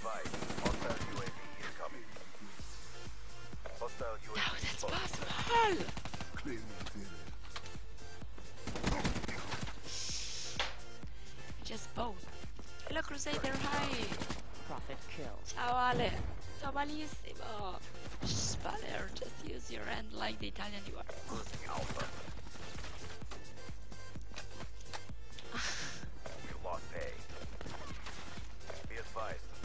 advised, hostile UAV incoming. Hostile UAV. How that's possible? Clean interior. Just both. Hello Crusader, hi! Profit kill. Ciao Ale! Ciao bellissimo! Spaller, just use your hand like the Italian you are. Losing alpha.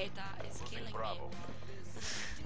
hate. It's killing me.